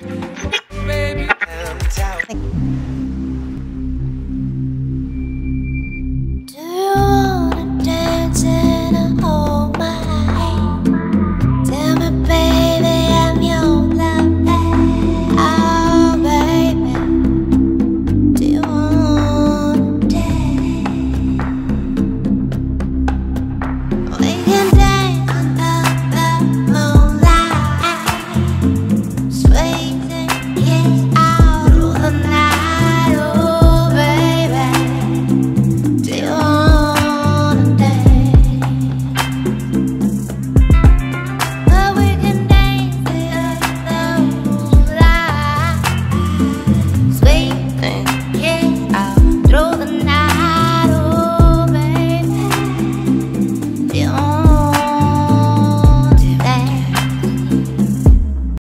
Baby, I'm down.